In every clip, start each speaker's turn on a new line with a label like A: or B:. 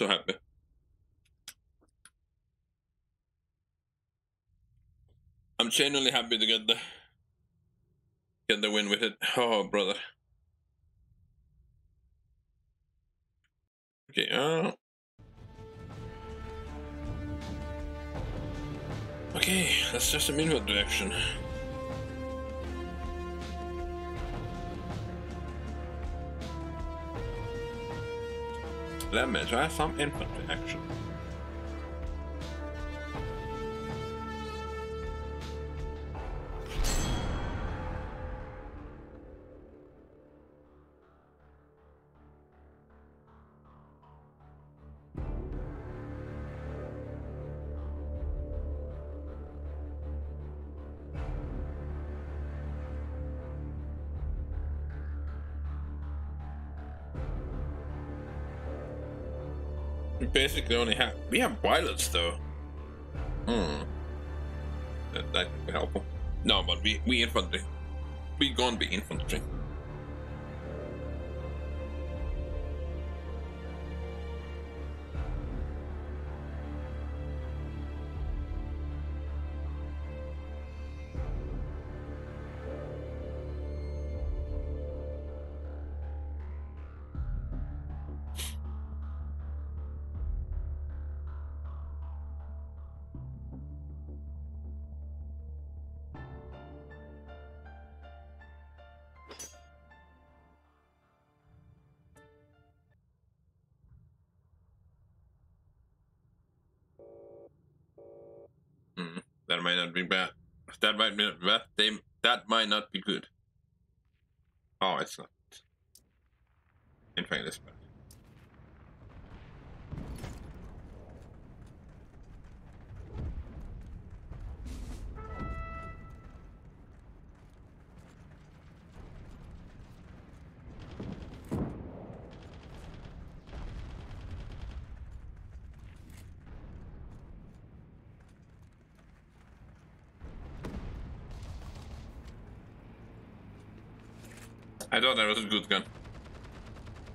A: so happy. I'm genuinely happy to get the get the win with it. Oh, brother. Okay, uh... Okay, that's just a minute direction. Let me try some infantry action. Basically only have we have pilots though. Hmm. That, that could be helpful. No, but we we infantry. We gonna be infantry. That might not be bad. That might be that they that might not be good. Oh, it's not. In fact, it's bad. I thought that was a good gun.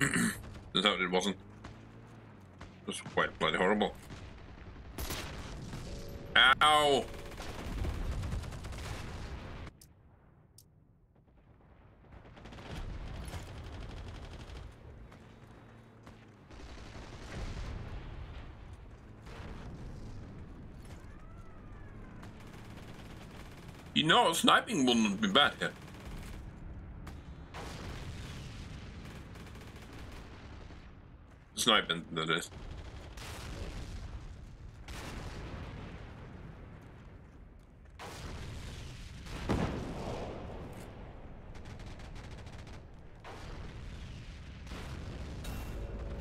A: Turns out it wasn't. It was quite bloody horrible. Ow! You know, sniping not be bad here. Sniping, that is.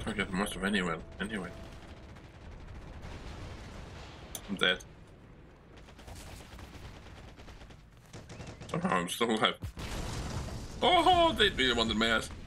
A: Can't get much of anywhere, anyway. I'm dead. Somehow I'm still alive. Oh, they really wanted my ass. We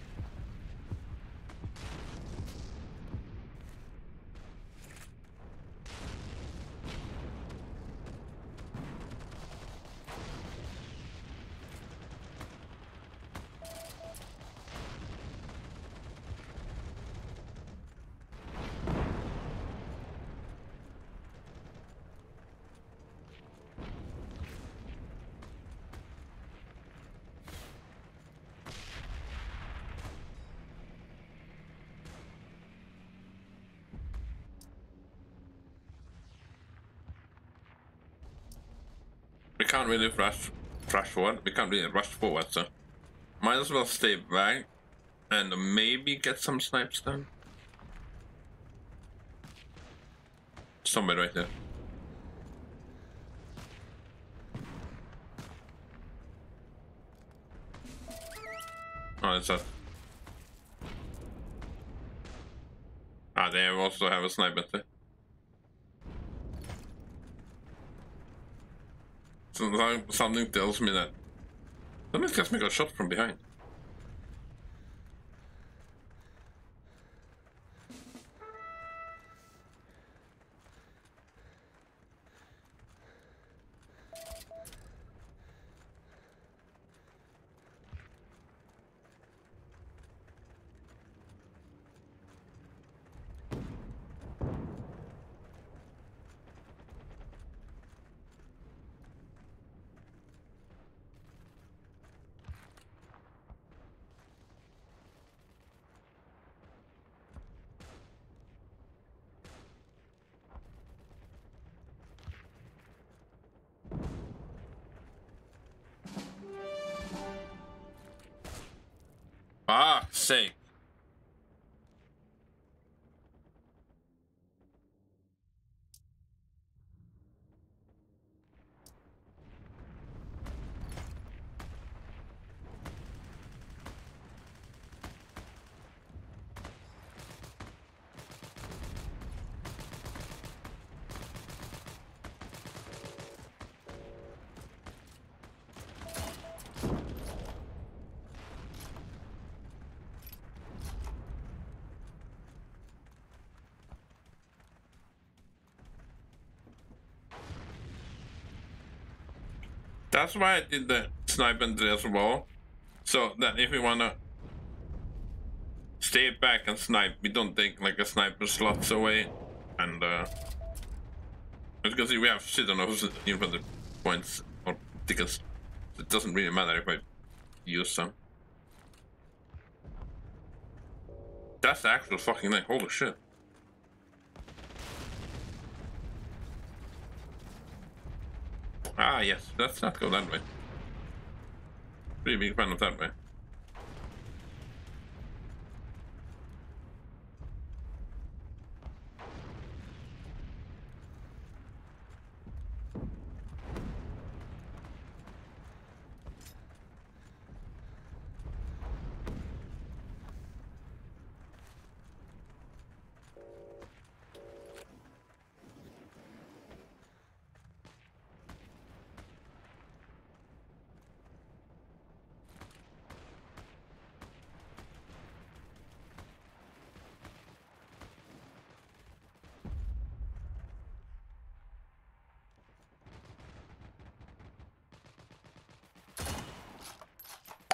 A: can't really rush, rush forward. We can't really rush forward, so might as well stay back and maybe get some snipes done. Somewhere right there. Oh, it's that. Ah, they also have a sniper there. Something tells me that. Something tells me a shot from behind. Sake. That's why I did the snipe and as well. So that if we wanna stay back and snipe, we don't take like a sniper slots away. And uh as you can see we have shit on those infantry points or tickets. It doesn't really matter if I use some. That's the actual fucking thing. Holy shit. Ah, yes. Let's not go that way. Pretty big fan of that way.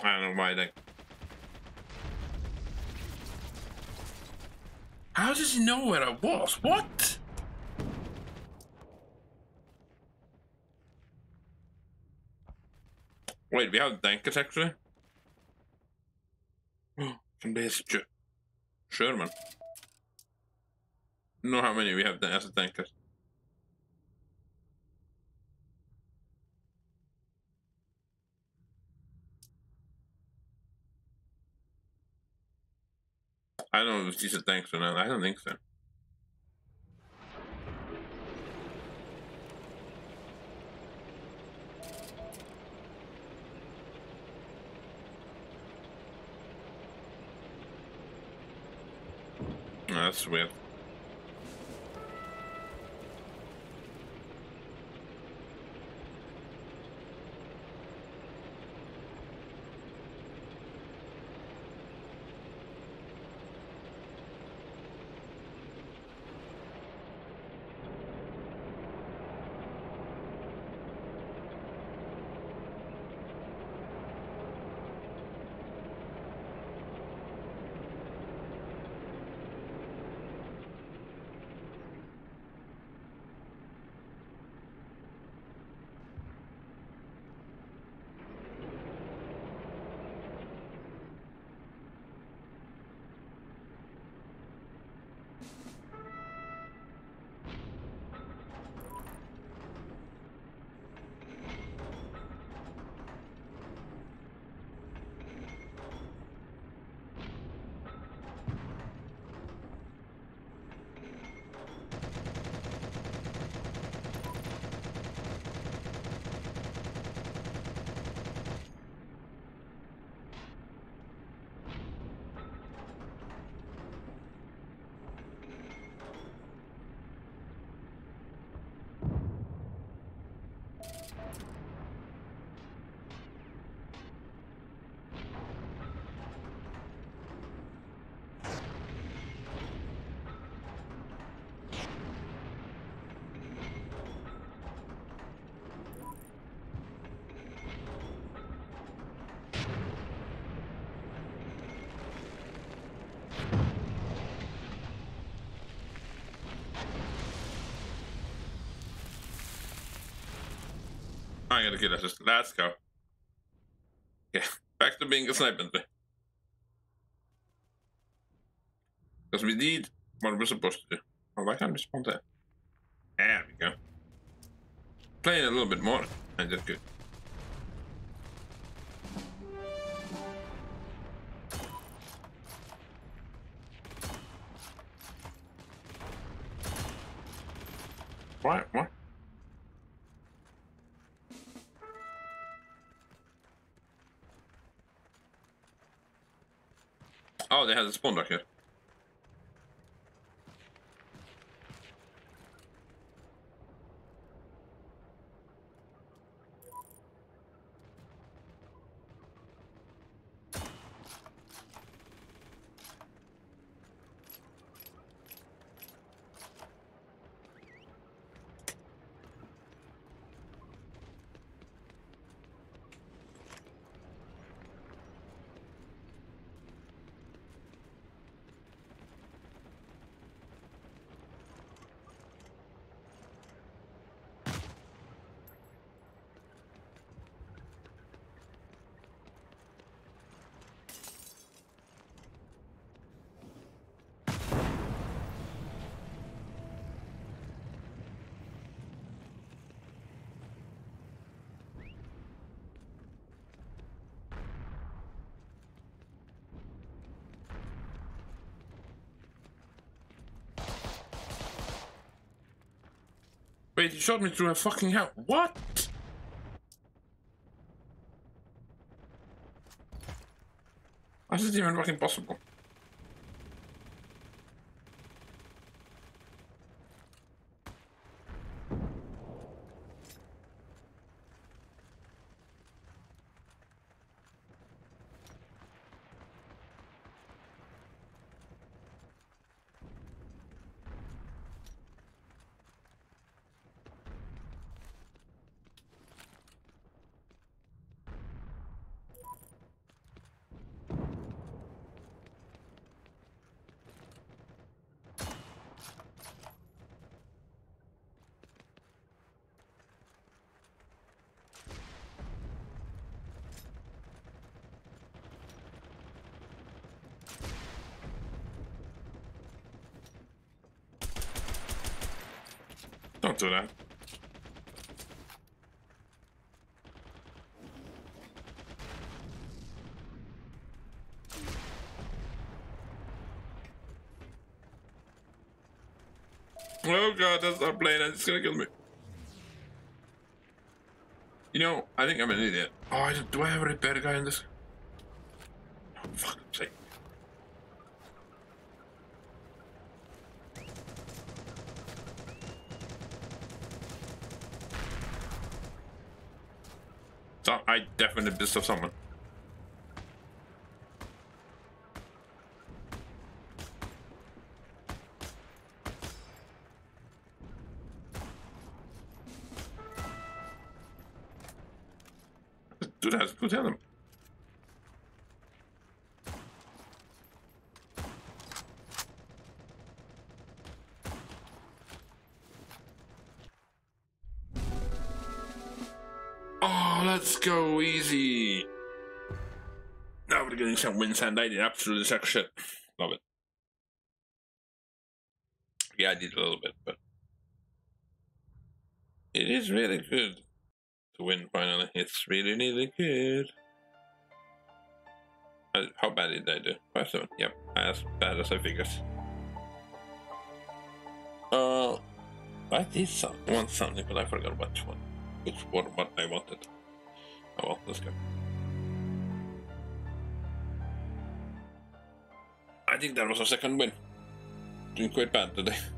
A: I don't know why they. How does he know where I was? What? Wait, we have tankers actually? Can be Ger- Sherman. know how many we have as a I don't know if these are tanks or not. I don't think so. Oh, that's weird. I'm gonna get this. Let's go. Yeah, back to being a sniper. Because we need what we're supposed to do. Oh, why can't we spawn there? There we go. Playing a little bit more, and that's good. What? What? Oh, they had a He shot me through a fucking house. What? How is it even fucking possible? Don't do that. Oh god, that's our plane, it's gonna kill me. You know, I think I'm an idiot. Oh, I do I have a repair guy in this? Oh, fuck sake. So I definitely pissed off someone. Do that, tell them. Go easy. Now we're getting some wins and I did absolutely suck shit. Love it. Yeah, I did a little bit, but it is really good to win finally. It's really, really good. How bad did I do? Five seven. Yep, as bad as I figured. Uh, I did some, want something, but I forgot which one. Which one? What I wanted. Oh well, let's go. I think that was our second win. Doing quite bad today.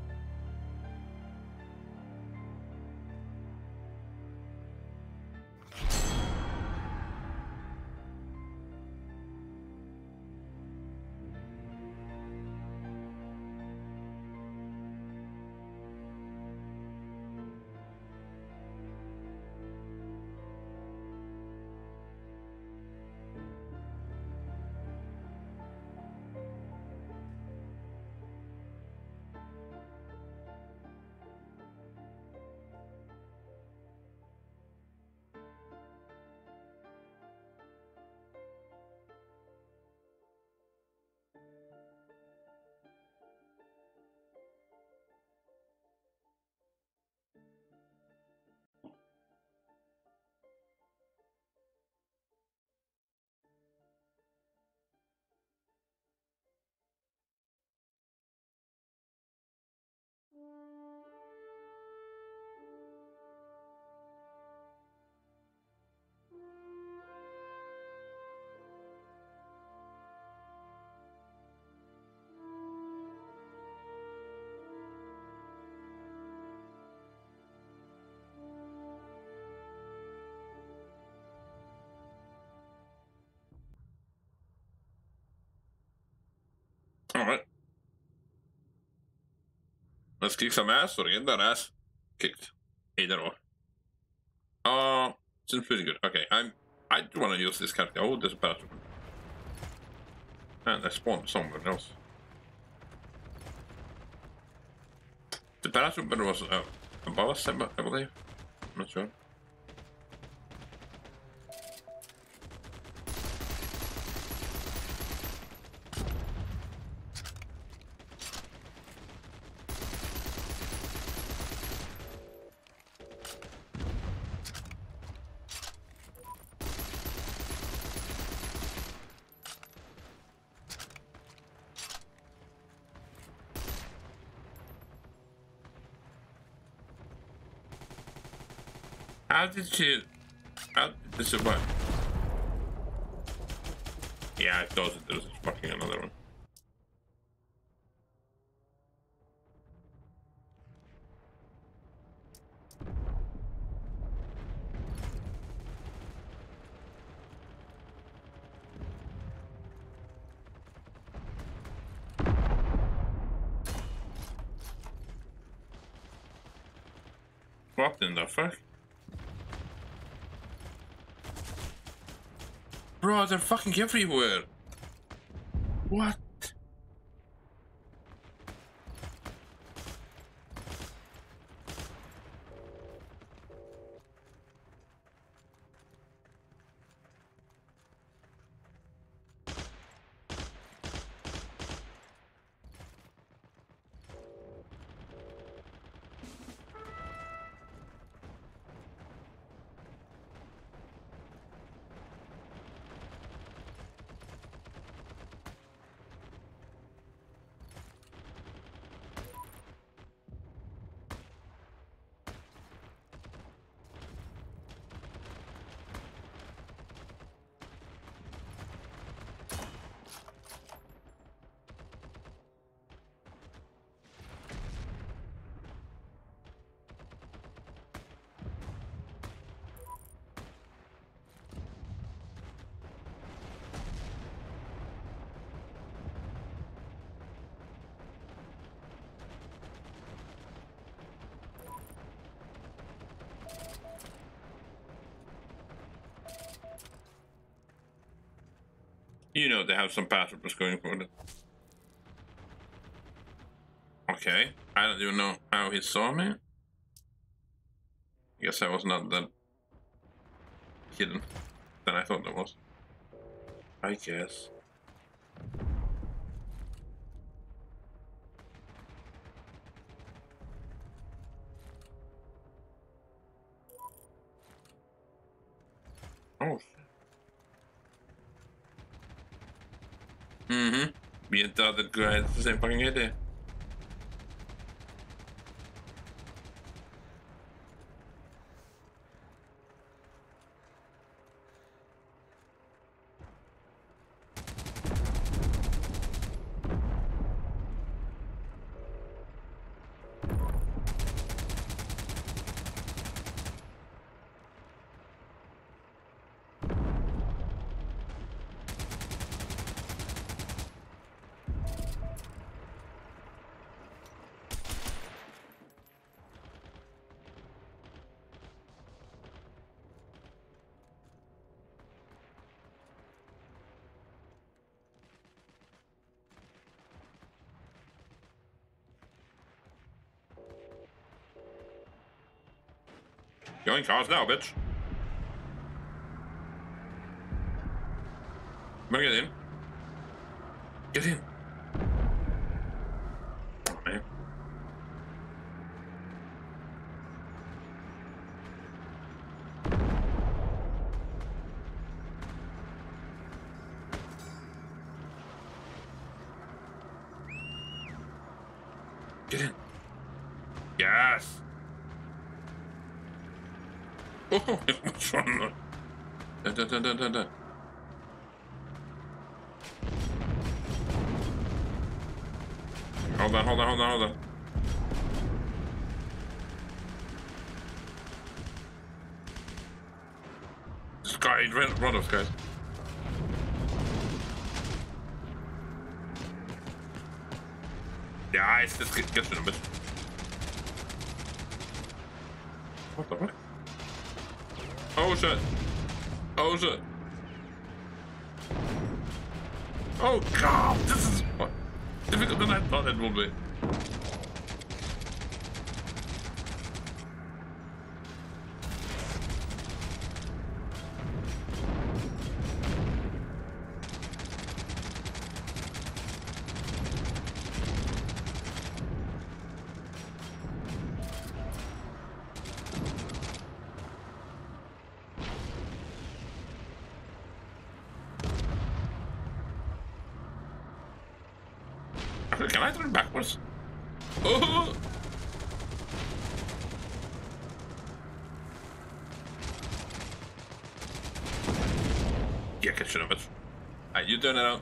A: All right. Let's kick some ass or get that ass kicked. Either or. Uh, seems pretty good. Okay, I'm. I do want to use this character. Oh, there's a bathroom. And I spawned somewhere else. The bathroom was uh, above us, I believe. I'm not sure. How did she... How did this? Yeah, I thought it was fucking another one. What in the fuck? Bro, they're fucking everywhere. What? You know they have some passwords going for it. Okay, I don't even know how he saw me. I guess I was not that hidden than I thought I was. I guess. Oh, Me and the other guy had Going cars now, bitch. Come on, get in. Get in. Oh, man. Get in. Yes. Hold on, hold on, hold on, hold on. This guy, run, run those guys. Yeah, it's just get, get to them, bitch. What the fuck? Oh shit. Oh shit. Oh god, this is difficult than I thought it would be. Can I turn backwards? Oh! Yeah, get shit of it. Alright, you turn it out.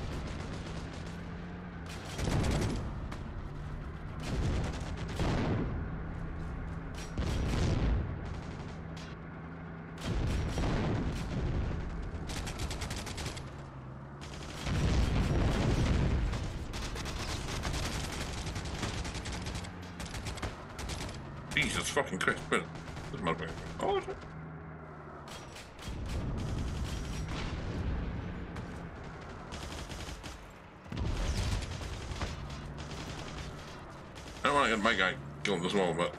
A: My guy killed as well, but...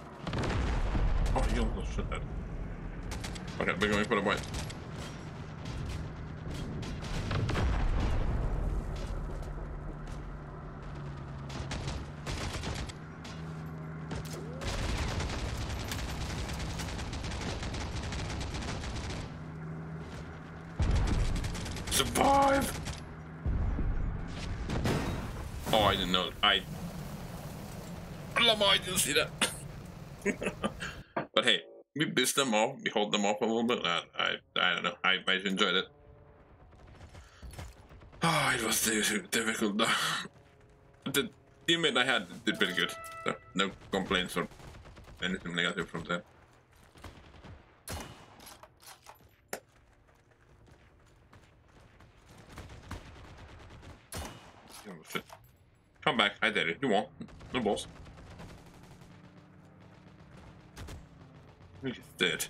A: Oh, he almost shit that. Okay, we're going to put it away. Survive! Oh, I didn't know. I. See that. but hey, we pissed them off, we hold them off a little bit. I, I, I don't know. I, I enjoyed it. Oh, it was difficult though. The teammate I had did pretty good. So no complaints or anything negative from them. Oh. Come back, I did it. You won. No balls. We just did.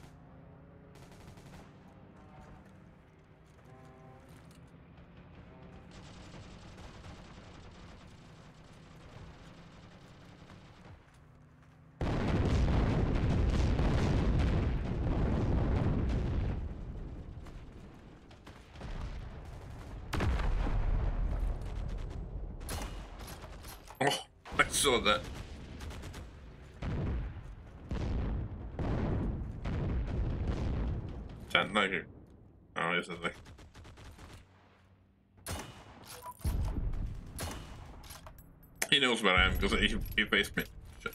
A: Oh, I saw that. Chat like it. Oh, yes, it's like. He knows where I am because he, he faced me. Shit.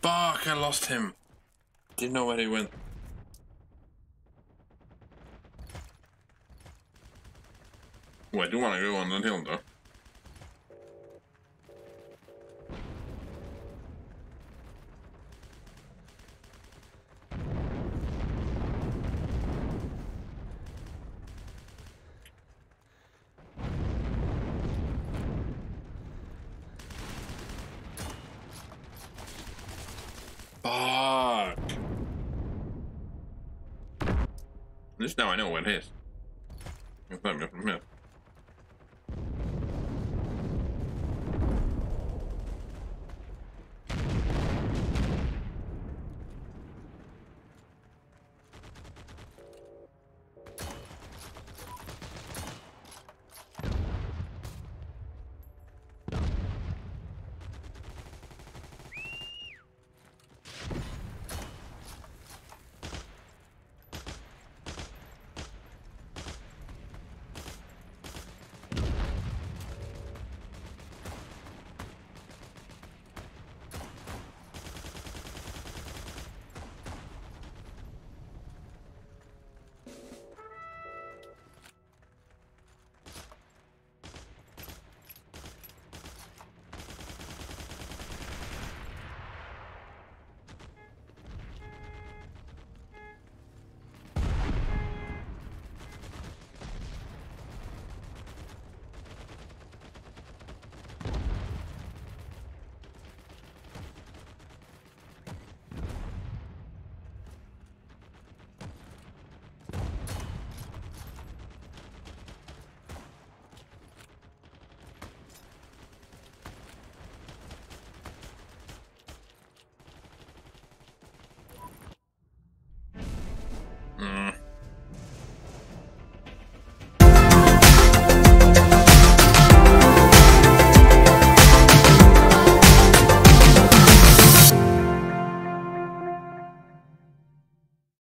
A: Fuck, I lost him. Didn't know where he went. I do want to go on the hill though. Now I know where it is. I'll from here.